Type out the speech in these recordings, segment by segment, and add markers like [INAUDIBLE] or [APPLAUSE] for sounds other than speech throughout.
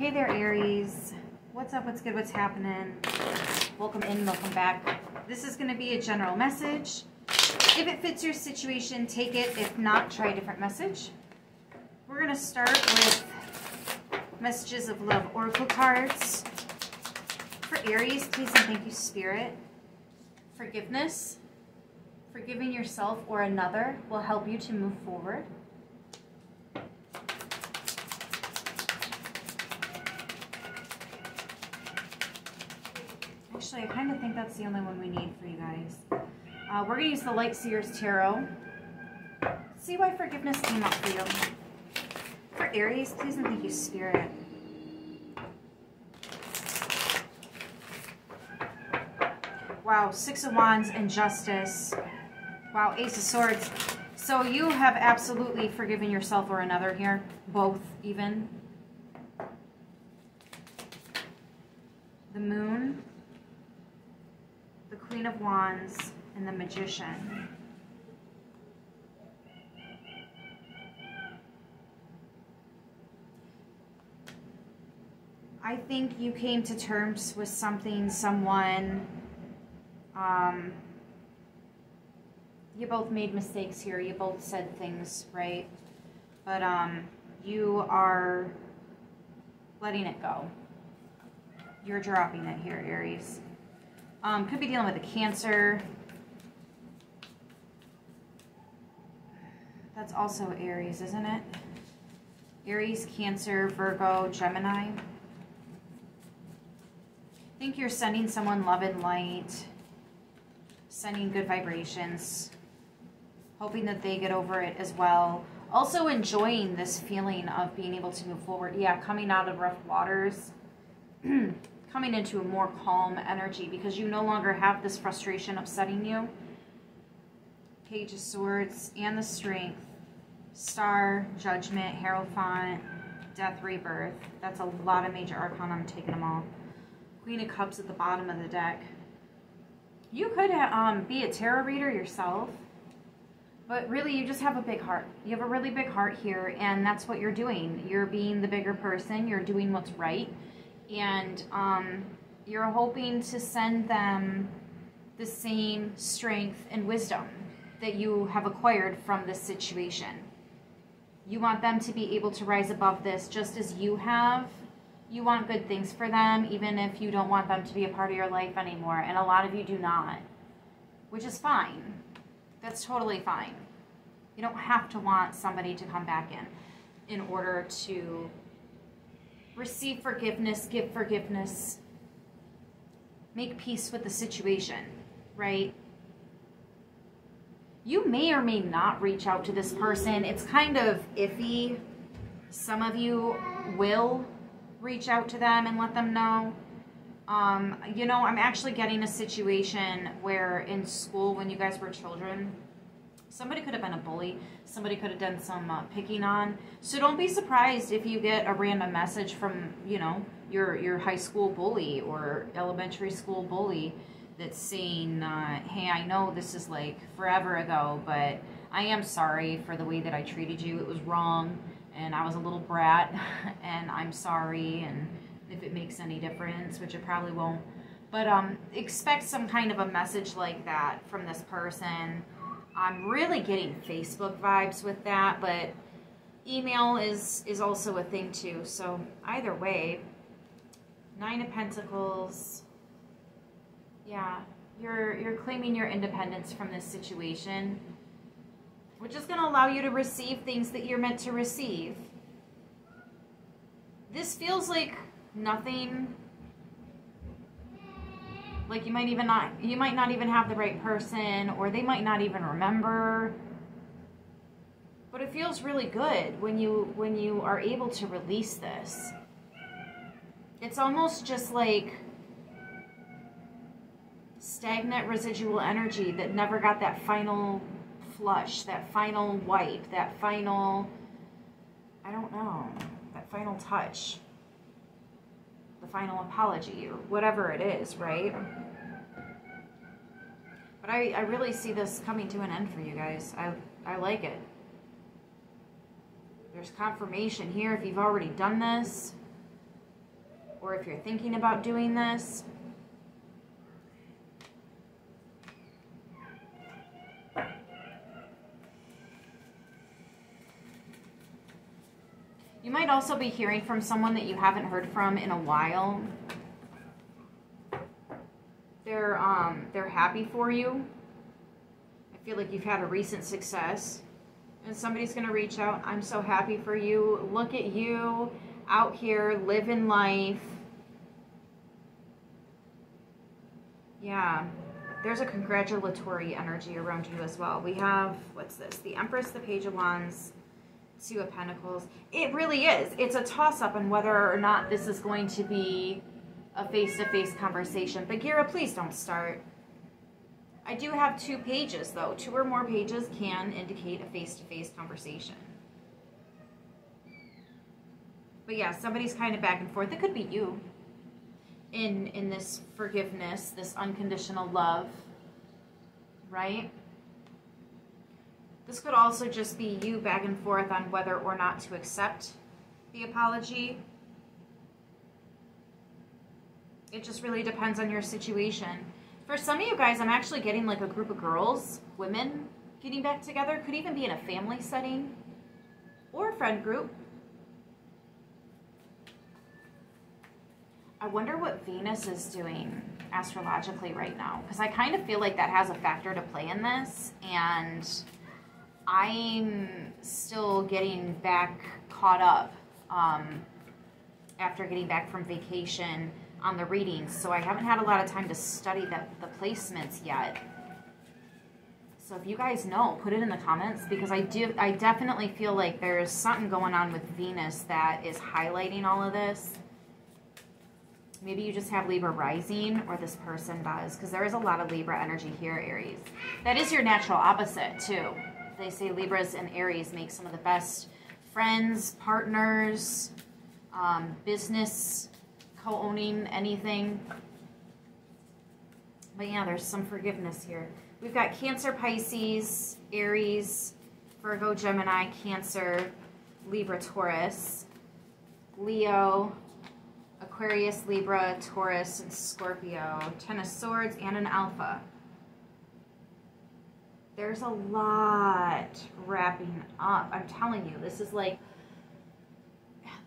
Hey there, Aries. What's up? What's good? What's happening? Welcome in, welcome back. This is going to be a general message. If it fits your situation, take it. If not, try a different message. We're going to start with messages of love oracle cards. For Aries, please and thank you, Spirit. Forgiveness, forgiving yourself or another will help you to move forward. Actually, I kind of think that's the only one we need for you guys. Uh, we're going to use the Light Seers Tarot. See why forgiveness came up for you. For Aries, please and thank you, Spirit. Wow, Six of Wands and Justice. Wow, Ace of Swords. So you have absolutely forgiven yourself or another here. Both, even. The Moon. Queen of Wands. And the Magician. I think you came to terms with something, someone, um, you both made mistakes here. You both said things, right? But um, you are letting it go. You're dropping it here, Aries. Um, could be dealing with a cancer. That's also Aries, isn't it? Aries, Cancer, Virgo, Gemini. I think you're sending someone love and light sending good vibrations, hoping that they get over it as well. Also enjoying this feeling of being able to move forward. Yeah, coming out of rough waters, [CLEARS THROAT] coming into a more calm energy because you no longer have this frustration upsetting you. Page of Swords and the Strength, Star, Judgment, Hierophant, Death, Rebirth. That's a lot of major arcana. I'm taking them all. Queen of Cups at the bottom of the deck. You could um, be a tarot reader yourself, but really you just have a big heart. You have a really big heart here, and that's what you're doing. You're being the bigger person. You're doing what's right, and um, you're hoping to send them the same strength and wisdom that you have acquired from this situation. You want them to be able to rise above this just as you have you want good things for them, even if you don't want them to be a part of your life anymore. And a lot of you do not, which is fine. That's totally fine. You don't have to want somebody to come back in in order to receive forgiveness, give forgiveness, make peace with the situation, right? You may or may not reach out to this person. It's kind of iffy. Some of you will reach out to them and let them know. Um, you know, I'm actually getting a situation where in school, when you guys were children, somebody could have been a bully. Somebody could have done some uh, picking on. So don't be surprised if you get a random message from, you know, your, your high school bully or elementary school bully that's saying, uh, hey, I know this is like forever ago, but I am sorry for the way that I treated you. It was wrong and I was a little brat [LAUGHS] and I'm sorry and if it makes any difference, which it probably won't. But um, expect some kind of a message like that from this person. I'm really getting Facebook vibes with that, but email is, is also a thing too. So either way, Nine of Pentacles. Yeah, you're, you're claiming your independence from this situation which is going to allow you to receive things that you're meant to receive. This feels like nothing like you might even not you might not even have the right person or they might not even remember. But it feels really good when you when you are able to release this. It's almost just like stagnant residual energy that never got that final flush, that final wipe, that final, I don't know, that final touch, the final apology, or whatever it is, right? But I, I really see this coming to an end for you guys. I, I like it. There's confirmation here if you've already done this. or if you're thinking about doing this. You might also be hearing from someone that you haven't heard from in a while. They're um they're happy for you. I feel like you've had a recent success and somebody's going to reach out. I'm so happy for you. Look at you out here living life. Yeah. There's a congratulatory energy around you as well. We have what's this? The Empress, the Page of Wands, Two of Pentacles. It really is. It's a toss up on whether or not this is going to be a face to face conversation. But please don't start. I do have two pages though. Two or more pages can indicate a face to face conversation. But yeah, somebody's kind of back and forth. It could be you in in this forgiveness, this unconditional love, right? This could also just be you back and forth on whether or not to accept the apology. It just really depends on your situation. For some of you guys, I'm actually getting like a group of girls, women, getting back together. Could even be in a family setting or a friend group. I wonder what Venus is doing astrologically right now because I kind of feel like that has a factor to play in this and I'm still getting back caught up um, after getting back from vacation on the readings, so I haven't had a lot of time to study the, the placements yet. So if you guys know, put it in the comments because I do I definitely feel like there's something going on with Venus that is highlighting all of this. Maybe you just have Libra rising or this person does because there is a lot of Libra energy here, Aries. That is your natural opposite too they say Libras and Aries make some of the best friends, partners, um, business, co-owning anything. But yeah, there's some forgiveness here. We've got Cancer, Pisces, Aries, Virgo, Gemini, Cancer, Libra, Taurus, Leo, Aquarius, Libra, Taurus, and Scorpio. Ten of Swords and an Alpha. There's a lot wrapping up. I'm telling you, this is like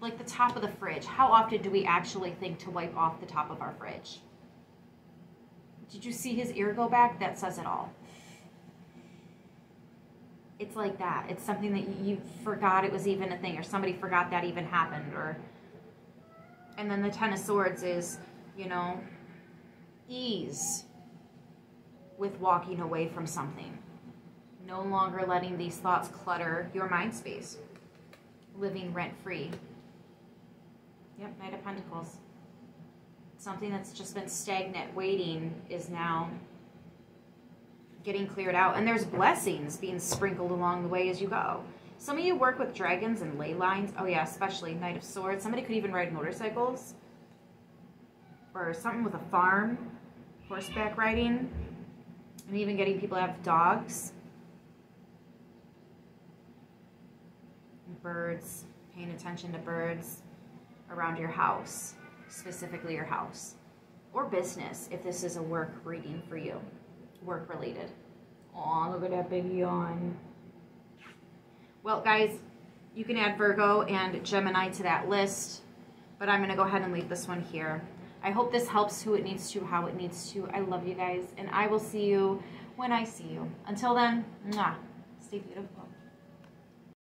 like the top of the fridge. How often do we actually think to wipe off the top of our fridge? Did you see his ear go back? That says it all. It's like that. It's something that you forgot it was even a thing, or somebody forgot that even happened, or. And then the Ten of Swords is, you know, ease with walking away from something no longer letting these thoughts clutter your mind space. Living rent free. Yep, Knight of Pentacles. Something that's just been stagnant, waiting, is now getting cleared out. And there's blessings being sprinkled along the way as you go. Some of you work with dragons and ley lines. Oh yeah, especially Knight of Swords. Somebody could even ride motorcycles. Or something with a farm. Horseback riding. And even getting people have dogs. Birds, paying attention to birds around your house, specifically your house, or business if this is a work reading for you, work related. Oh, look at that big yawn. Well, guys, you can add Virgo and Gemini to that list, but I'm going to go ahead and leave this one here. I hope this helps who it needs to, how it needs to. I love you guys, and I will see you when I see you. Until then, mwah, stay beautiful.